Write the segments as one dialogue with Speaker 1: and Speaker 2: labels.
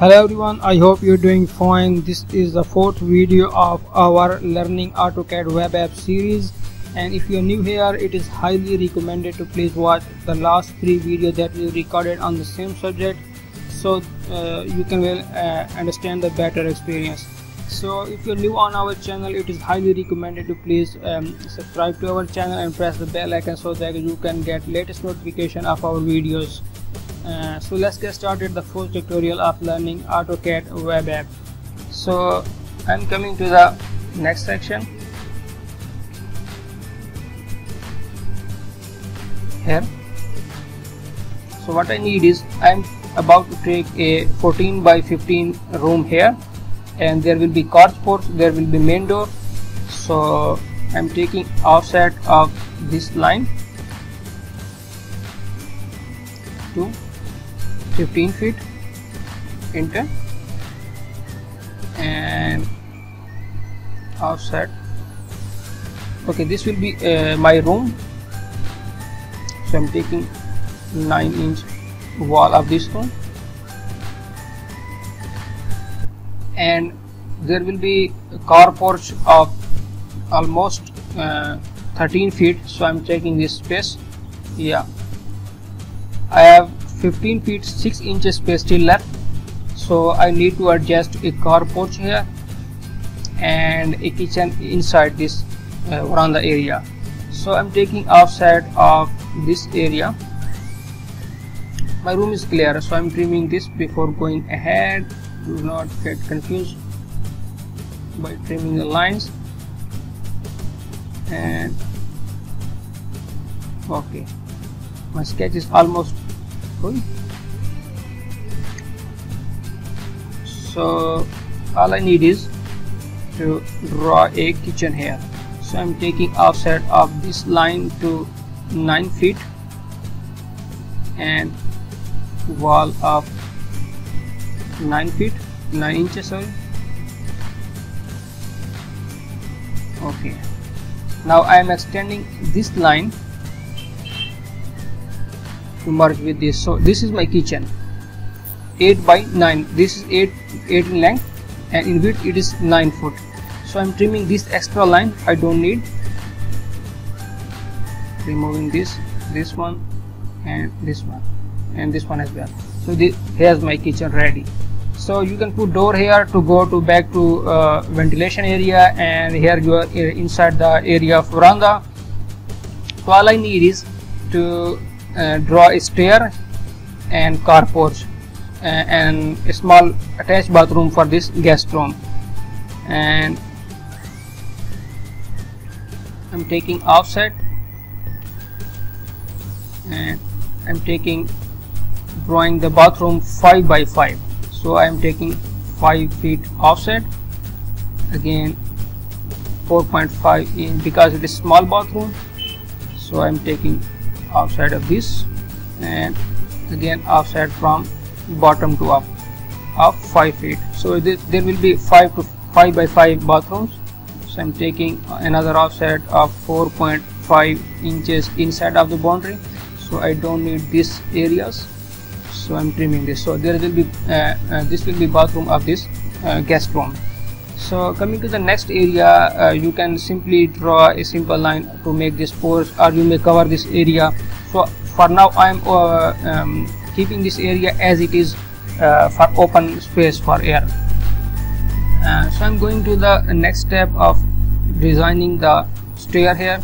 Speaker 1: hello everyone i hope you're doing fine. This is the fourth video of our learning autocad web app series. And if you're new here it is highly recommended to please watch the last three videos that we recorded on the same subject. So uh, you can well uh, understand the better experience. So if you're new on our channel it is highly recommended to please um, subscribe to our channel and press the bell icon so that you can get latest notification of our videos uh, so let's get started the first tutorial of learning AutoCAD web app. So I'm coming to the next section. Here. So what I need is I'm about to take a 14 by 15 room here and there will be carports there will be main door. So I'm taking offset of this line. To 15 feet. Enter. And offset. Okay this will be uh, my room. So I'm taking 9 inch wall of this room. And there will be a car porch of almost uh, 13 feet. So I'm taking this space. Yeah. I have 15 feet 6 inches space still left. So I need to adjust a car porch here and a kitchen inside this uh, veranda area. So I'm taking offset of this area. My room is clear so I'm trimming this before going ahead. Do not get confused by trimming the lines. And okay. My sketch is almost full so all I need is to draw a kitchen here. So I'm taking offset of this line to 9 feet and wall of 9 feet 9 inches sorry. Okay. Now I am extending this line to merge with this. So this is my kitchen. 8 by 9 this is 8 8 in length and in width it is 9 foot. So I'm trimming this extra line. I don't need removing this this one and this one and this one as well. So this here's my kitchen ready. So you can put door here to go to back to uh, ventilation area and here you are inside the area of veranda so all I need is to uh, draw a stair and car porch uh, and a small attached bathroom for this guest room. And I'm taking offset and I'm taking drawing the bathroom 5 by 5 so I am taking 5 feet offset again 4.5 in because it is small bathroom. So I am taking offset of this. And again offset from bottom to up of 5 feet. So this, there will be 5 to 5 by 5 bathrooms. So I'm taking another offset of 4.5 inches inside of the boundary. So I don't need these areas. So I'm trimming this. So there will be uh, uh, this will be bathroom of this uh, guest room so coming to the next area uh, you can simply draw a simple line to make this porch or you may cover this area. So for now I'm uh, um, keeping this area as it is uh, for open space for air. So I'm going to the next step of designing the stair here.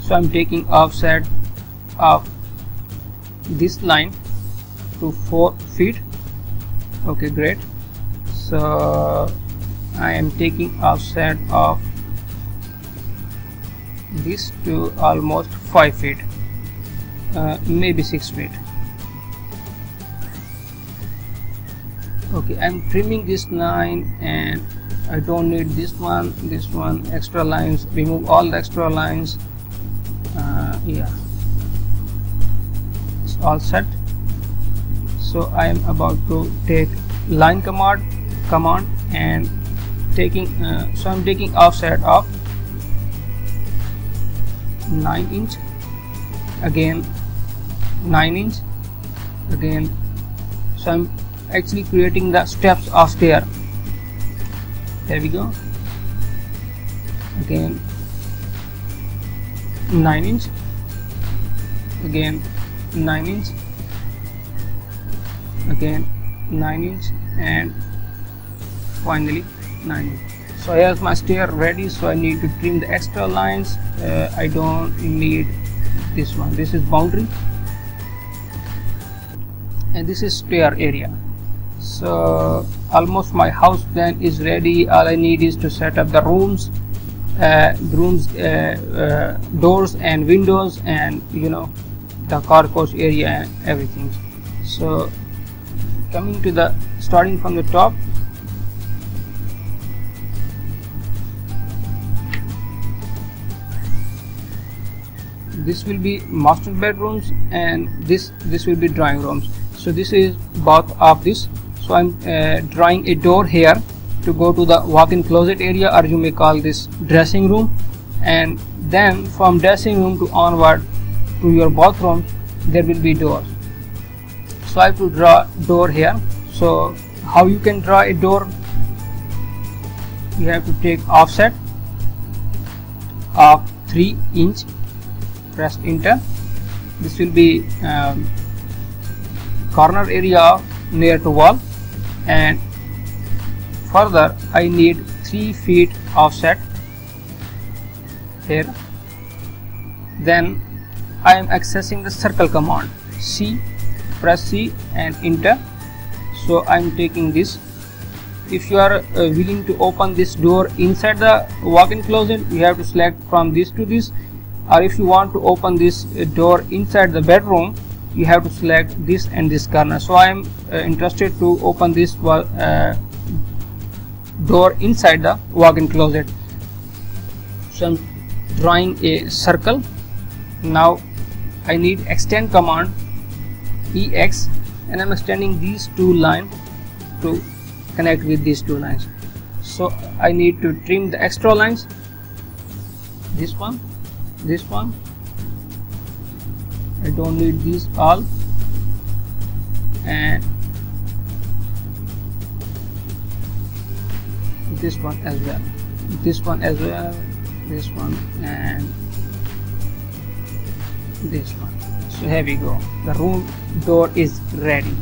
Speaker 1: So I'm taking offset of this line to 4 feet. Okay great. So I am taking offset of this to almost 5 feet uh, maybe 6 feet. Okay I'm trimming this line and I don't need this one. This one extra lines remove all the extra lines. Uh, yeah. It's all set. So I am about to take line command command and taking uh, so I'm taking offset of 9 inch. Again 9 inch. Again so I'm actually creating the steps of stair there we go. Again 9 inch. Again 9 inch. Again 9 inch and finally 9 inch so here's my stair ready so I need to trim the extra lines. Uh, I don't need this one. This is boundary. And this is stair area. So almost my house then is ready. All I need is to set up the rooms uh, rooms uh, uh, doors and windows and you know the car coach area and everything. So coming to the starting from the top this will be master bedrooms and this this will be drawing rooms. So this is both of this. So i'm uh, drawing a door here to go to the walk-in closet area or you may call this dressing room. And then from dressing room to onward to your bathroom there will be doors so I have to draw door here. So how you can draw a door? You have to take offset of 3 inch press enter. This will be um, corner area near to wall. And further I need 3 feet offset here. Then I am accessing the circle command C press C and enter. So I am taking this. If you are uh, willing to open this door inside the walk-in closet you have to select from this to this or if you want to open this uh, door inside the bedroom you have to select this and this corner. So I am uh, interested to open this uh, door inside the walk-in closet. So I'm drawing a circle. Now I need extend command EX and I'm extending these two lines to connect with these two lines. So I need to trim the extra lines. This one this one. I don't need these all. And this one as well. This one as well this one and this one. So here we go. The room door is ready.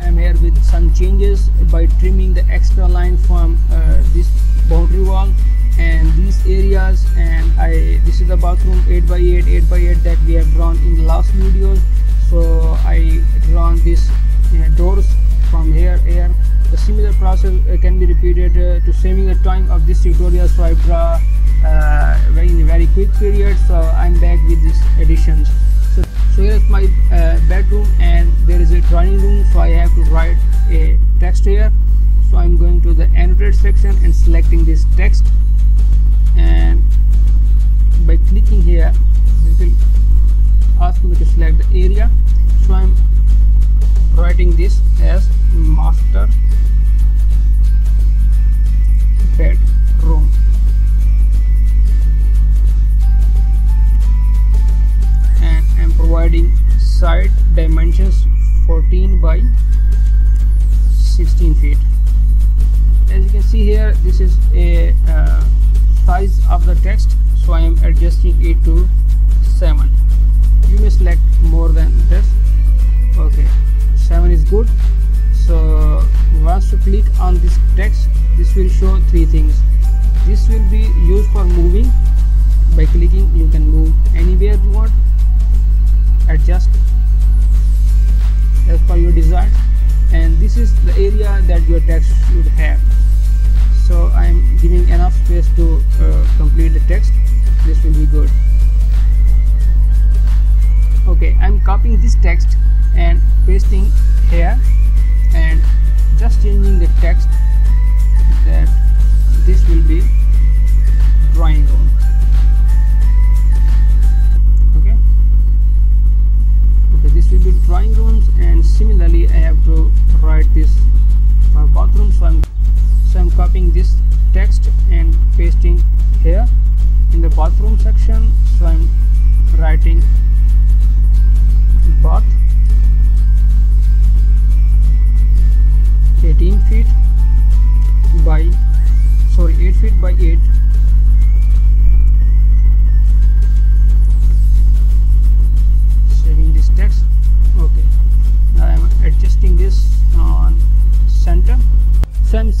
Speaker 1: I'm here with some changes by trimming the extra line from uh, this boundary wall and these areas and I this is the bathroom 8 by 8 8 by 8 that we have drawn in the last videos so I drawn these uh, doors from here here. The similar process uh, can be repeated uh, to saving the time of this tutorial. So I draw uh, very in a very quick period. So I'm back with these additions. So, so here is my uh, bedroom and there is a drawing room. So I have to write a text here. So I'm going to the annotate section and selecting this text this as master bedroom. And I'm providing side dimensions 14 by 16 feet. As you can see here this is a uh, size of the text so I am adjusting it to 7 you may select more than this. Okay 7 is good. So once you click on this text this will show three things. This will be used for moving. By clicking you can move anywhere you want. Adjust as per your desire. And this is the area that your text should have. So I'm giving enough space to uh, complete the text. This will be good. Okay I'm copying this text and pasting here and just changing the text that this will be drawing room okay? Okay this will be drawing rooms and similarly I have to write this for bathroom so I'm so I'm copying this text and pasting here in the bathroom section. So I'm writing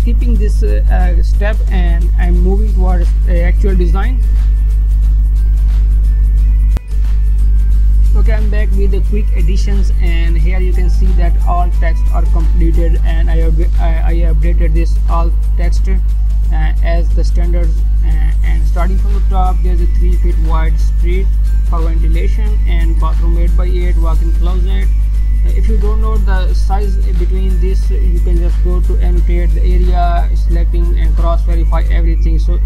Speaker 1: skipping this uh, uh, step and I'm moving towards actual design. Okay I'm back with the quick additions and here you can see that all text are completed and I have I, I updated this all text uh, as the standards uh, and starting from the top there's a 3 feet wide street for ventilation and bathroom 8 by 8 walk-in closet if you don't know the size between this you can just go to annotate the area selecting and cross verify everything. So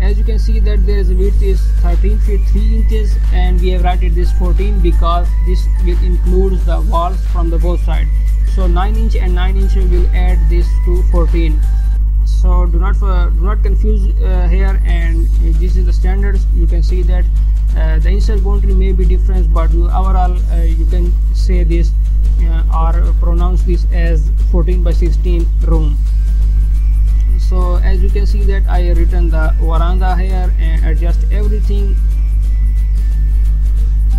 Speaker 1: as you can see that there is a width is 13 feet 3 inches and we have rated this 14 because this will include the walls from the both side. So 9 inch and 9 inch will add this to 14 so do not uh, do not confuse uh, here and this is the standards you can see that uh, the inside boundary may be different but overall uh, you can say this Uh, or pronounce this as 14 by 16 room. So as you can see that I written the veranda here and adjust everything.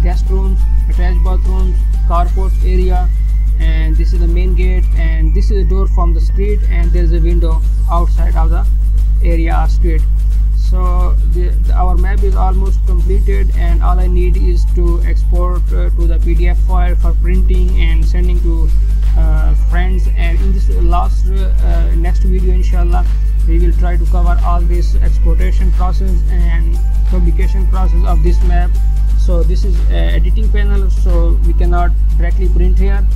Speaker 1: Guest rooms attached bathrooms carport area and this is the main gate and this is the door from the street and there is a window outside of the area or street so the, the, our map is almost completed and all I need is to export uh, to the PDF file for printing and sending to uh, friends. And in this last uh, next video inshallah we will try to cover all this exportation process and publication process of this map. So this is editing panel so we cannot directly print here